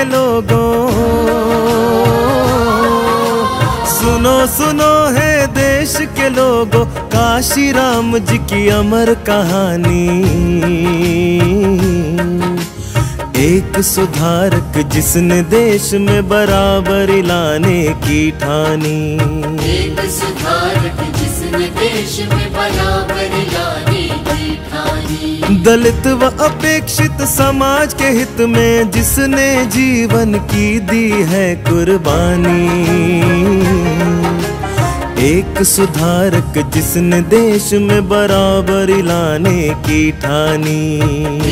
के लोगों। सुनो सुनो है देश के लोगों, काशी राम जी की अमर कहानी। एक सुधारक जिसने देश में बराबरी लाने की ठानी। एक सुधारक जिसने देश में बराबरी लाने दलित व अपेक्षित समाज के हित में जिसने जीवन की दी है कुर्बानी। एक सुधारक जिसने देश में बराबरी लाने की ठानी।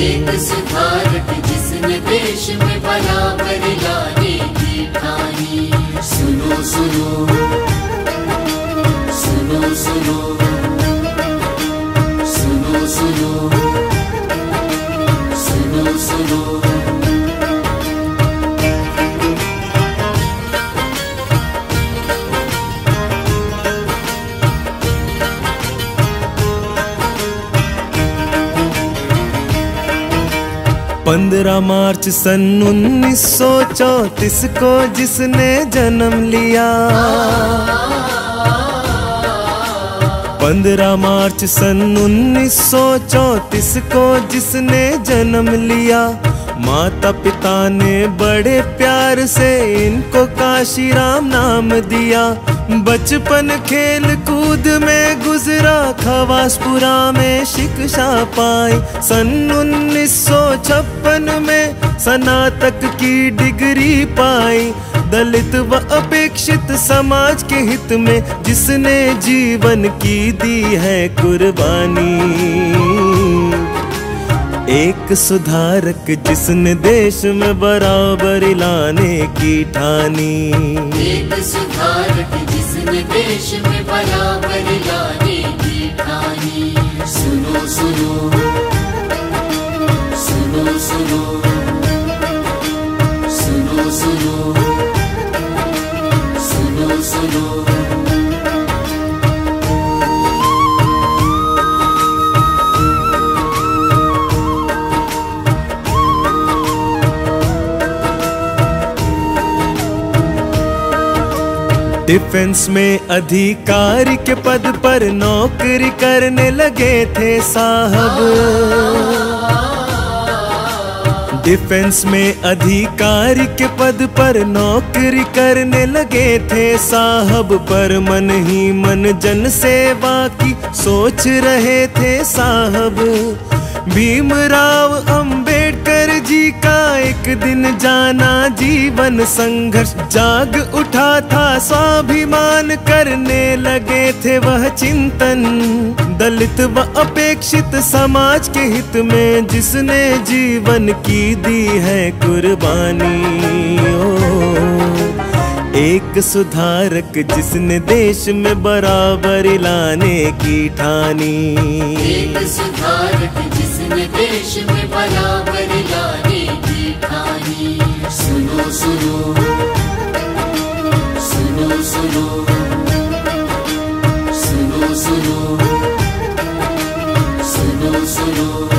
एक सुधारक जिसने देश में बराबरी लाने की ठानी। सुनो सुनो सुनो सुनो। पंद्रह मार्च सन 1934 को जिसने जन्म लिया। पंद्रह मार्च सन 1934 को जिसने जन्म लिया। माता पिता ने बड़े प्यार से इनको काशीराम नाम दिया। बचपन खेल कूद में गुजरा खवासपुरा में शिक्षा पाई। सन 1956 में स्नातक की डिग्री पाई। दलित व अपेक्षित समाज के हित में जिसने जीवन की दी है कुर्बानी। एक सुधारक जिसने देश में बराबरी लाने की ठानी। एक सुधारक जिसने देश में बराबरी लाने की ठानी सुनो सुनो। डिफेंस में अधिकारी के पद पर नौकरी करने लगे थे साहब। डिफेंस में अधिकारी के पद पर नौकरी करने लगे थे साहब, पर मन ही मन जन सेवा की सोच रहे थे साहब। भीमराव अंबेडकर जी का एक दिन जाना, जीवन संघर्ष जाग उठा था, स्वाभिमान करने लगे थे वह चिंतन। दलित व अपेक्षित समाज के हित में जिसने जीवन की दी है कुर्बानी। ओ, एक सुधारक जिसने देश में बराबरी लाने की ठानी। एक सुधारक जिसने देश में बराबरी सुनो सुनो सुनो सुनो सुनो सुनो सुनो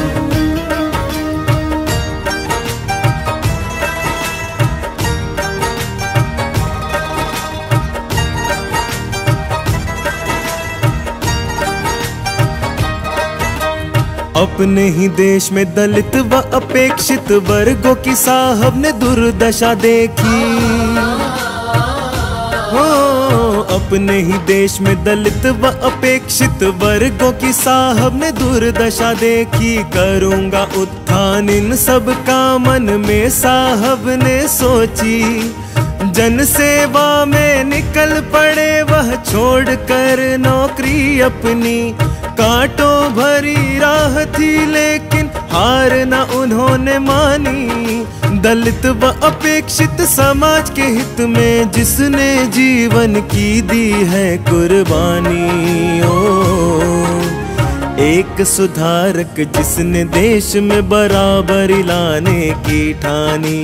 अपने ही देश में दलित व अपेक्षित वर्गों की साहब ने दुर्दशा देखी। हो, अपने ही देश में दलित व अपेक्षित वर्गों की साहब ने दुर्दशा देखी। करूँगा उत्थान इन सब का मन में, साहब ने सोची। जन सेवा में निकल पड़े वह छोड़कर नौकरी अपनी। कांटों भरी राह थी, लेकिन हार न उन्होंने मानी। दलित व अपेक्षित समाज के हित में जिसने जीवन की दी है कुर्बानी। ओ, एक सुधारक जिसने देश में बराबरी लाने की ठानी।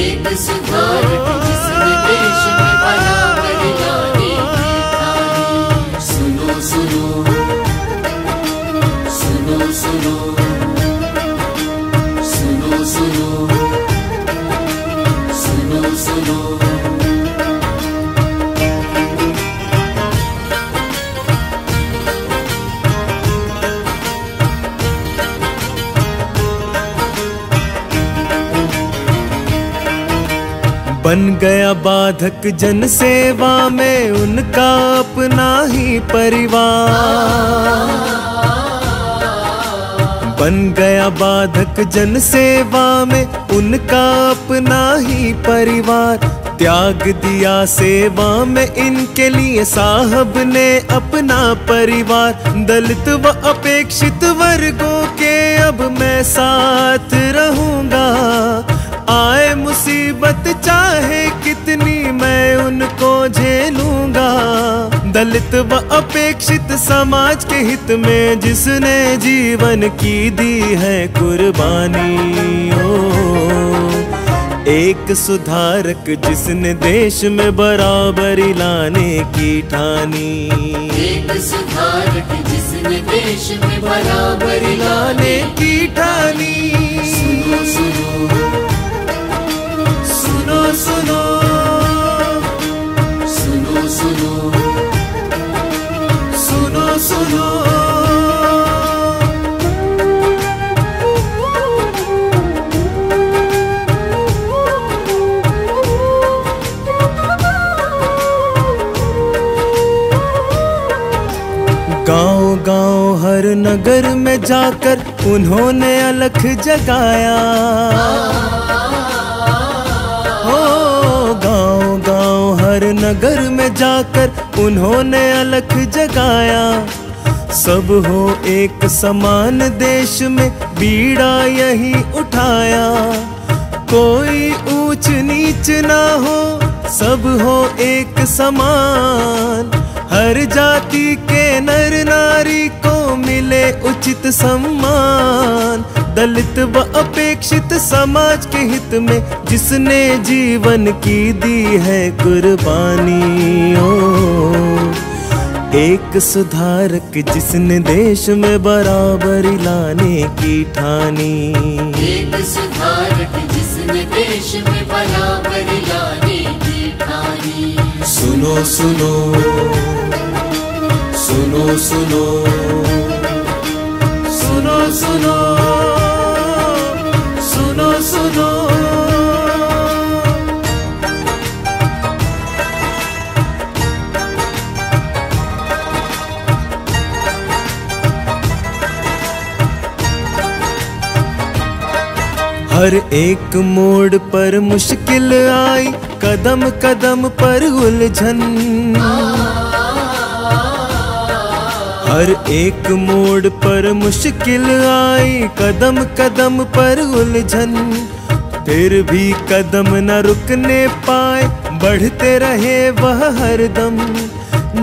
एक सुधारक जिसने देश में बराबरी बन गया बाधक जन सेवा में उनका अपना ही परिवार। बन गया बाधक जन सेवा में उनका अपना ही परिवार। त्याग दिया सेवा में इनके लिए साहब ने अपना परिवार। दलित व अपेक्षित वर्गों के अब मैं साथ रहूँगा। आए मुसीबत चाहे कितनी, मैं उनको झेलूँगा। दलित व अपेक्षित समाज के हित में जिसने जीवन की दी है कुर्बानी। ओ, एक सुधारक जिसने देश में बराबरी लाने की ठानी। एक सुधारक जिसने देश में बराबरी लाने की ठानी। सुनो सुनो सुनो सुनो सुनो। गाँव गाँव हर नगर में जाकर उन्होंने अलख जगाया। हर नगर में जाकर उन्होंने अलख जगाया। सब हो एक समान देश में बीड़ा यही उठाया। कोई ऊंच नीच ना हो, सब हो एक समान। हर जाति के नर नारी को मिले उचित सम्मान। दलित व अपेक्षित समाज के हित में जिसने जीवन की दी है कुर्बानी ओ एक सुधारक जिसने देश में बराबरी लाने की ठानी। एक सुधारक जिसने देश में बराबरी लाने की ठानी। सुनो सुनो। सुनो सुनो। सुनो सुनो। सुनो सुनो। हर एक मोड़ पर मुश्किल आई कदम कदम पर उलझन। हर एक मोड़ पर मुश्किल आई, कदम कदम पर उलझन। फिर भी कदम न रुकने पाए, बढ़ते रहे वह हरदम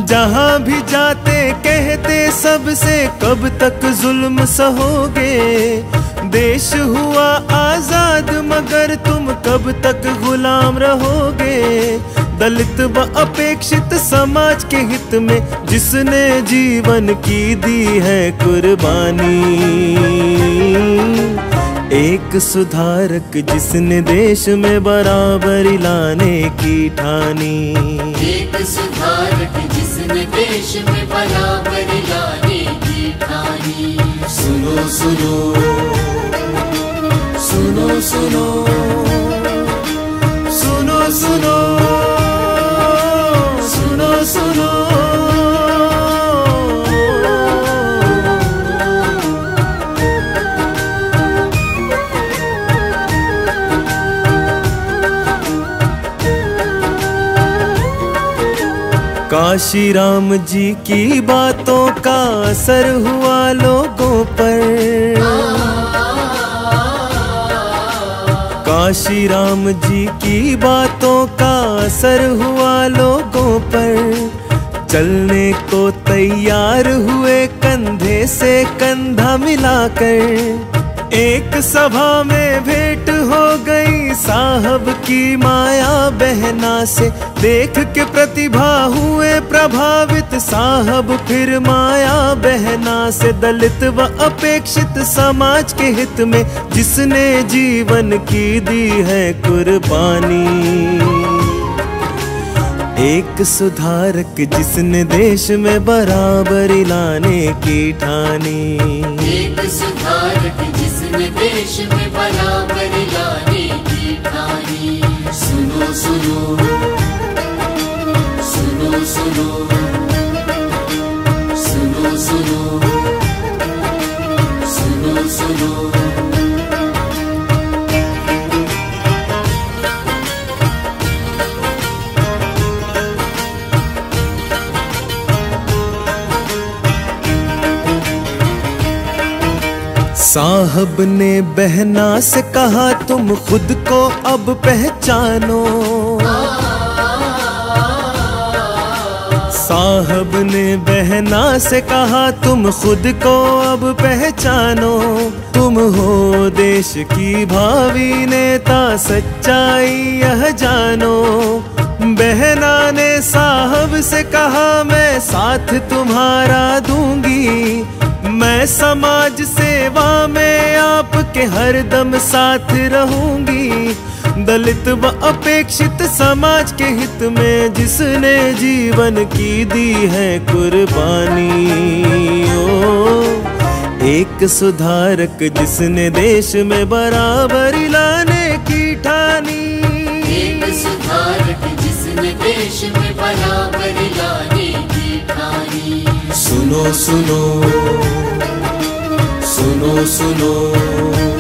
जहाँ भी जाते, कहते सबसे, कब तक जुल्म सहोगे? देश हुआ आज़ाद, मगर तुम कब तक गुलाम रहोगे? दलित व अपेक्षित समाज के हित में जिसने जीवन की दी है कुर्बानी। एक सुधारक जिसने देश में बराबरी लाने की ठानी। एक सुधारक जिसने देश में बराबरी लाने की ठानी। सुनो सुनो। सुनो सुनो। सुनो काशी राम जी की बातों का असर हुआ लोगों पर। काशी राम जी की बातों का असर हुआ लोगों पर। चलने को तैयार हुए कंधे से कंधा मिलाकर। एक सभा में गई साहब की माया बहना से देख के प्रतिभा हुए प्रभावित साहब, फिर माया बहना से दलित व अपेक्षित समाज के हित में जिसने जीवन की दी है कुर्बानी। एक सुधारक जिसने देश में बराबरी लाने की ठानी। एक सुधारक जिसने देश में बराबरी Senhor. साहब ने बहना से कहा, तुम खुद को अब पहचानो। साहब ने बहना से कहा, तुम खुद को अब पहचानो। तुम हो देश की भावी नेता, सच्चाई यह जानो। बहना ने साहब से कहा, मैं साथ तुम्हारा दूँगी। मैं समाज सेवा आपके हर दम साथ रहूँगी। दलित व अपेक्षित समाज के हित में जिसने जीवन की दी है कुर्बानी। ओ एक सुधारक जिसने देश में बराबरी लाने की ठानी। एक सुधारक जिसने देश में बराबर लाने की ठानी। सुनो सुनो सुनो सुनो।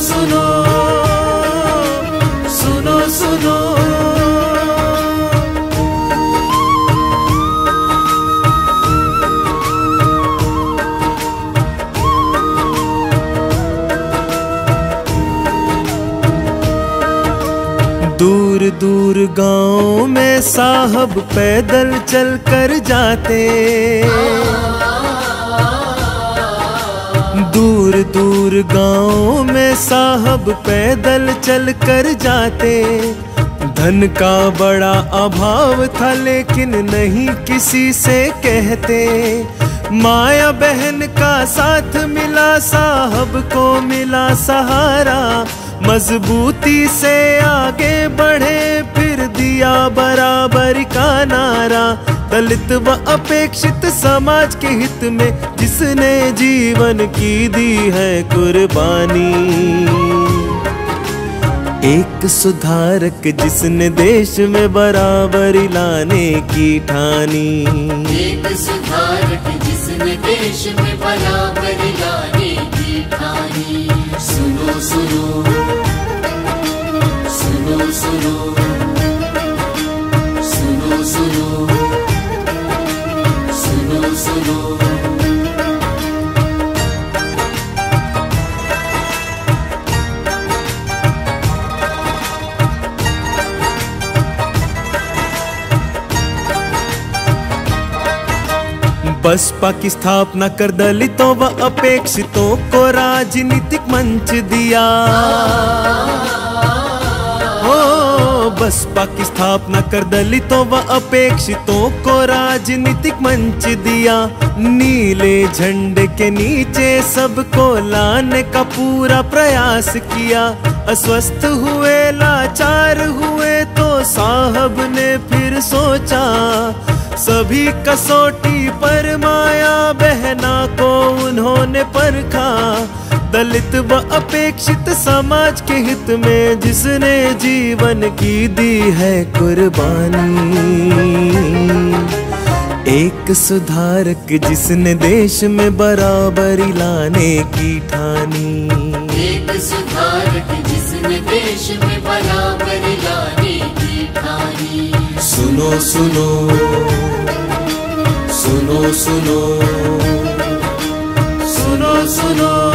सुनो सुनो सुनो। दूर दूर गाँव में साहब पैदल चल कर जाते। दूर दूर गाँव में साहब पैदल चल कर जाते। धन का बड़ा अभाव था, लेकिन नहीं किसी से कहते। माया बहन का साथ मिला, साहब को मिला सहारा। मजबूती से आगे बढ़े, फिर दिया बराबर का नारा, दलित व अपेक्षित समाज के हित में जिसने जीवन की दी है कुर्बानी। एक सुधारक जिसने देश में बराबरी लाने की ठानी। एक सुधारक जिसने देश में बराबर लाने की ठानी। सुनो सुनो सुनो सुनो। सुनो बसपा की स्थापना कर दलितों व अपेक्षितों को राजनीतिक मंच दिया ओ बसपा की स्थापना कर दलितों व अपेक्षितों को राजनीतिक मंच दिया। नीले झंडे के नीचे सबको लाने का पूरा प्रयास किया। अस्वस्थ हुए, लाचार हुए तो साहब ने फिर सोचा, सभी कसौटी पर माया बहना को उन्होंने परखा। दलित व अपेक्षित समाज के हित में जिसने जीवन की दी है कुर्बानी। एक सुधारक जिसने देश में बराबरी लाने की ठानी। एक सुधारक जिसने देश में बराबर लाने की ठानी। सुनो सुनो सुनो सुनो सुनो सुनो। सुनो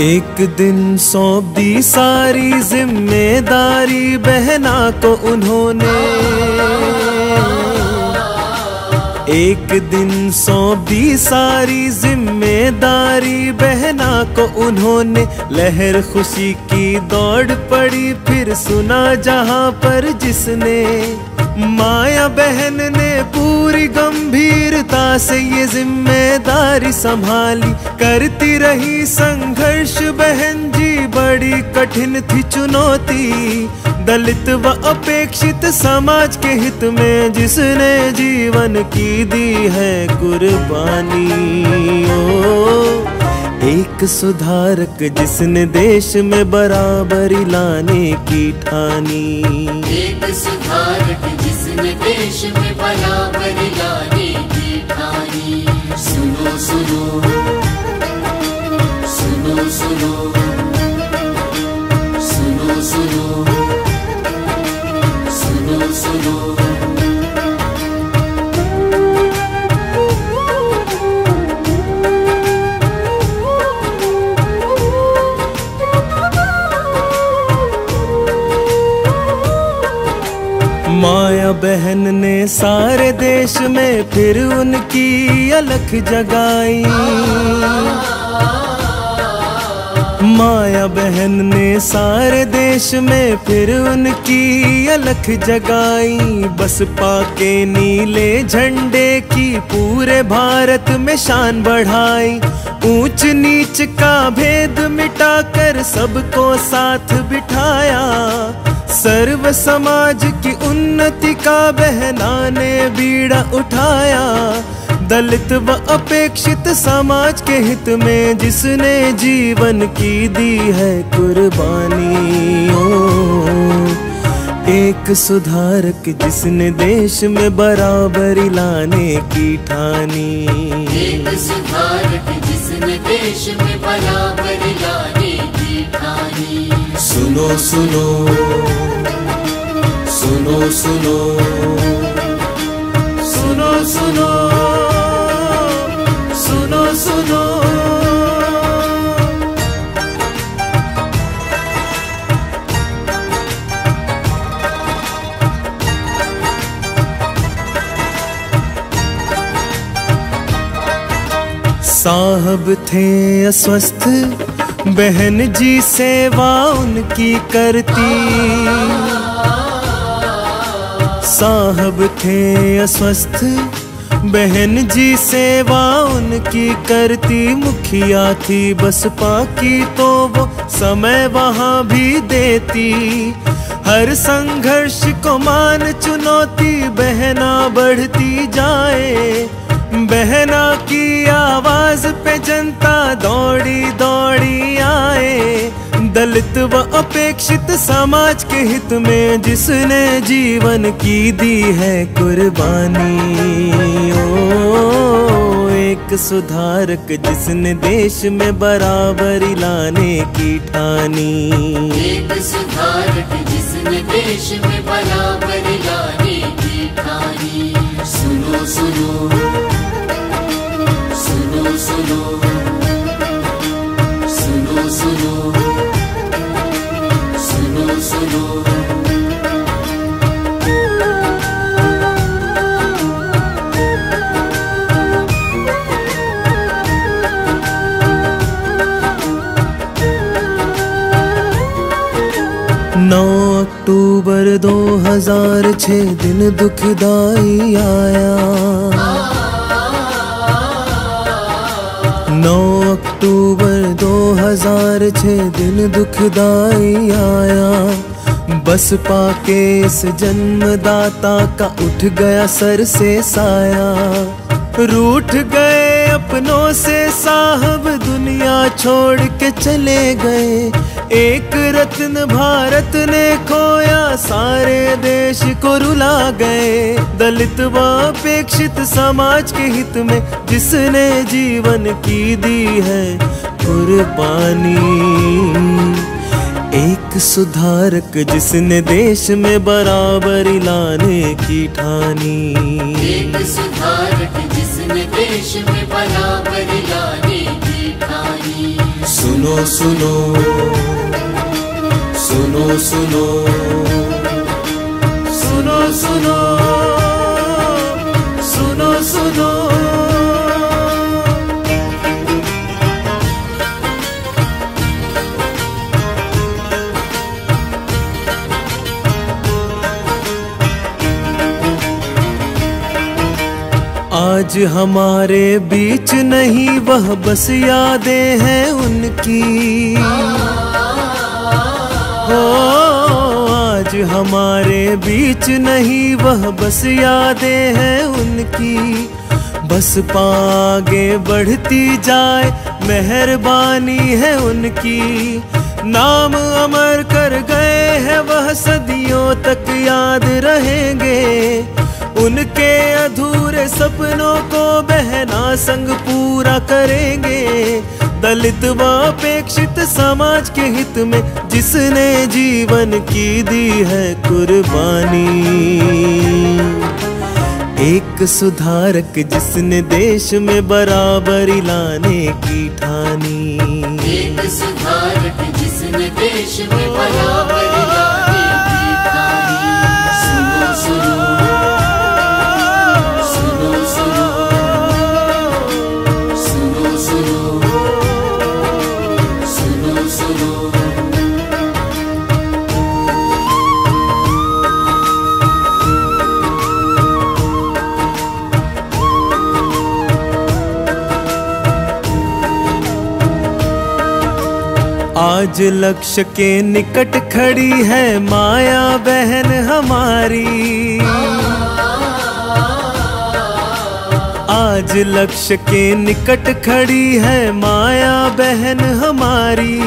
एक दिन सौंप दी सारी ज़िम्मेदारी, बहना को उन्होंने। एक दिन सौंप दी सारी ज़िम्मेदारी, बहना को उन्होंने। लहर खुशी की दौड़ पड़ी, फिर सुना जहाँ पर जिसने। माया बहन ने पूरी गंभीरता से ये ज़िम्मेदारी संभाली। करती रही संघर्ष बहन जी, बड़ी कठिन थी चुनौती। दलित व अपेक्षित समाज के हित में जिसने जीवन की दी है कुर्बानी। ओ एक सुधारक जिसने देश में बराबरी लाने की ठानी। एक सुधारक जिसने देश में बराबरी लाने की ठानी। सुनो सुनो सुनो सुनो सुनो सुनो सुनो सुनो। बहन ने सारे देश में फिर उनकी अलख जगाई। माया बहन ने सारे देश में फिर उनकी अलख जगाई। बसपा के नीले झंडे की पूरे भारत में शान बढ़ाई। ऊंच नीच का भेद मिटाकर सबको साथ बिठाया। सर्व समाज की उन्नति का बहना ने बीड़ा उठाया। दलित व अपेक्षित समाज के हित में जिसने जीवन की दी है कुर्बानी एक सुधारक जिसने देश में बराबरी लाने की ठानी। एक सुधारक जिसने देश में बराबरी लाने की ठानी। सुनो सुनो। सुनो सुनो। सुनो सुनो। सुनो सुनो। साहब थे अस्वस्थ बहन जी सेवा उनकी करती। साहब थे अस्वस्थ। बहन जी सेवा उनकी करती, मुखिया थी बसपा की तो वो समय वहाँ भी देती। हर संघर्ष को मान चुनौती, बहना बढ़ती जाए। बहना की आवाज़ पे जनता दौड़ी दौड़ी आए। दलित व अपेक्षित समाज के हित में जिसने जीवन की दी है कुर्बानी। ओ, एक सुधारक जिसने देश में बराबरी लाने की ठानी। एक सुधारक जिसने देश में बराबरी लाने की ठानी। सुनो सुनो सुनो सुनो। हज़ार छे दिन दुखदाई आया। नौ अक्टूबर 2006 दिन दुखदाई आया। बस पाके इस जन्मदाता का उठ गया सर से साया। रूठ गए अपनों से साहब दुनिया छोड़ के चले गए। एक रत्न भारत ने खोया। सारे देश को रुला गए। दलित व अपेक्षित समाज के हित में जिसने जीवन की दी है कुर्बानी। एक सुधारक जिसने देश में बराबरी लाने की ठानी। एक सुधारक जिसने देश में बराबरी लाने की ठानी। सुनो सुनो। सुनो सुनो। सुनो सुनो। सुनो सुनो। आज हमारे बीच नहीं, वह बस यादें हैं उनकी। हो, आज हमारे बीच नहीं वह बस यादें हैं उनकी। बस पागे बढ़ती जाए, मेहरबानी है उनकी। नाम अमर कर गए हैं वह सदियों तक याद रहेंगे। उनके अधूरे सपनों को बहना संग पूरा करेंगे। दलित व अपेक्षित समाज के हित में जिसने जीवन की दी है कुर्बानी। एक सुधारक जिसने देश में बराबरी लाने की ठानी। एक सुधारक जिसने देश में बराबरी लाने आज लक्ष्य के निकट खड़ी है माया बहन हमारी। आज लक्ष्य के निकट खड़ी है माया बहन हमारी।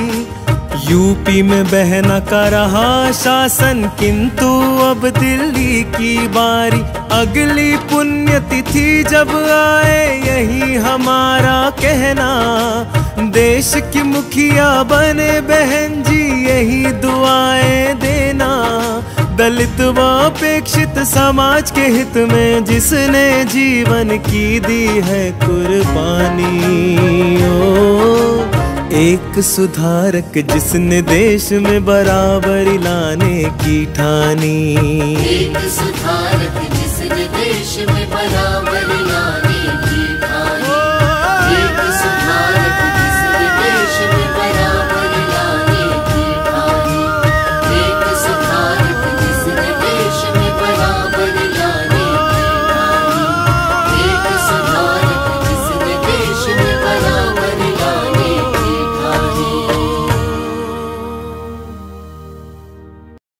यूपी में बहना का रहा शासन, किंतु अब दिल्ली की बारी। अगली पुण्यतिथि जब आए, यही हमारा कहना। देश की मुखिया बने बहन जी, यही दुआएँ देना। दलित व अपेक्षित समाज के हित में जिसने जीवन की दी है कुर्बानी। ओ, एक सुधारक जिसने देश में बराबरी लाने की ठानी। एक सुधारक जिसने देश में बराबरी